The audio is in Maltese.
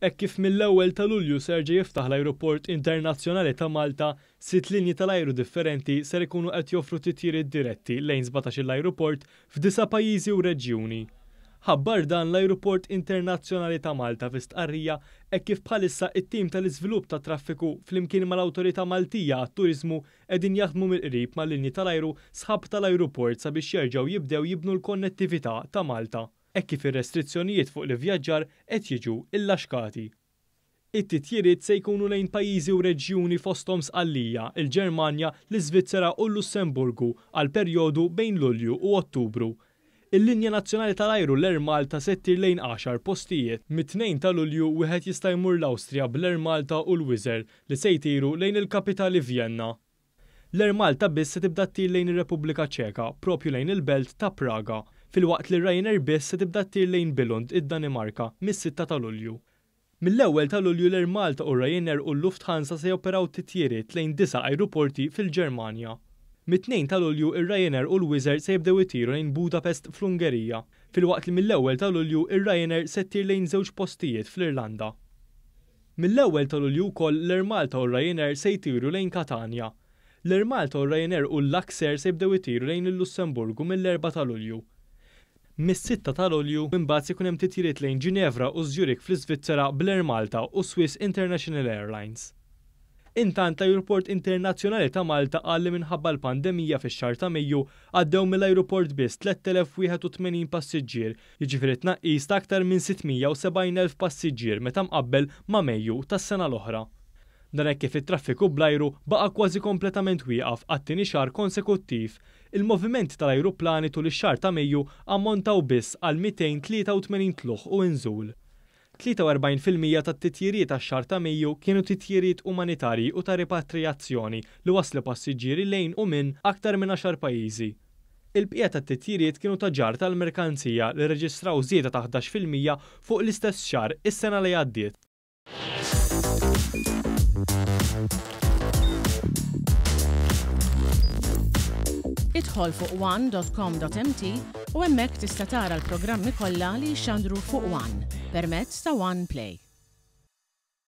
Hekk kif mill-ewwel ta' Lulju se jerġa' jiftaħ l-Ajruport Internazzjonali ta' Malta, sitt linji tal-ajru differenti ser ikunu qed joffru titjiriet diretti lejn sbatax-il ajruport f'disa' pajjiżi u reġjuni. Ħabbar dan l-Ajruport Internazzjonali ta' Malta fi stqarrija hekk kif bħalissa t-tim tal-iżvilupp tat-traffiku flimkien mal-Awtorità Maltija għat-Turiżmu Qegħdin jaħdmu mill-qrib mal-linji tal-ajru sħab tal-ajruport sabiex jerġgħu jibdew jibnu l-konnettività ta' Malta hekk kif ir-restrizzjonijiet fuq l-ivvjaġġar qed jiġu llaxkati. It-titjiriet se jkunu lejn pajjiżi u reġjuni fosthom Sqallija, il-Ġermanja, l-Iżvizzera u l-Lussemburgu għal perjodu bejn Lulju u Ottubru Il-linja nazzjonali tal-ajru l-Air Malta se ttir lejn għaxar postijiet. Mit-Tnejn ta' Lulju wieħed jista' jmur l-Awstrija bl-Air Malta u l-Wizz Air li se jtiru lejn il-kapitali Vjenna. L-Air Malta biss se tibda ttir lejn ir-Repubblika Ċeka, propju lejn il-belt ta' Praga, filwaqt li r-Ryanair biss se tibda ttir lejn Billund, id-Danimarka, mis-sitta ta' Lulju. Mill-ewwel ta' Lulju l-Air Malta u Ryanair u l-Lufthansa se joperaw titjiriet lejn disa' ajruporti fil-Ġermanja. Mit-Tnejn ta' Lulju r-Ryanair u l-Wizz Air se jibdew itiru lejn Budapest fl-Ungerija, filwaqt li mill-ewwel ta' Lulju r-Ryanair se ttir lejn żewġ postijiet fl-Irlanda. Mill-ewwel ta' Lulju wkoll l-Air Malta u r-Ryanair se jtiru lejn Katanja. L-Air Malta u r-Ryanair u l-Luxair se jibdew itiru lejn il-Lussemburgu mill-Erbgħa ta' Lulju. mis-sitta ta' Lulju, imbagħad se jkun hemm titjiriet lejn Ginevra u Zurich fl-Iżvizzera bl-Air Malta u Swiss International Airlines. Intant l-Ajruport Internazzjonali ta' Malta qal li minħabba l-pandemija fix-xahar ta' Mejju għaddew mill-ajruport biss 3,081 passiġġier, jiġifieri tnaqqis ta' aktar minn 670,000 passiġġier meta mqabbel ma' Mejju tas-sena l-oħra. Dan hekk kif it-traffiku bl-ajru baqa' kważi kompletament wieqaf għat-tieni xahar konsekuttiv, Il-moviment tal-ajruplani tul ix-xahar ta' Mejju ammontaw biss għal 283 tlugħ u inżul. 43 fil-mija tat-titjiriet għax-xahar ta' Mejju kienu titjiriet umanitarji u ta' ripatrijazzjoni li wasslu passiġġieri lejn u minn aktar minn għaxar pajjiżi. Il-bqija tat-titjiriet kienu ta' ġarr tal-merkanzija li rreġistraw żieda ta' ħdax fil-mija fuq l-istess xahar is-sena li għaddiet. Idħol fuq one.com.mt u hemmhekk tista' tara l-programmi kollha li jxandru fuq One permezz ta' One Play.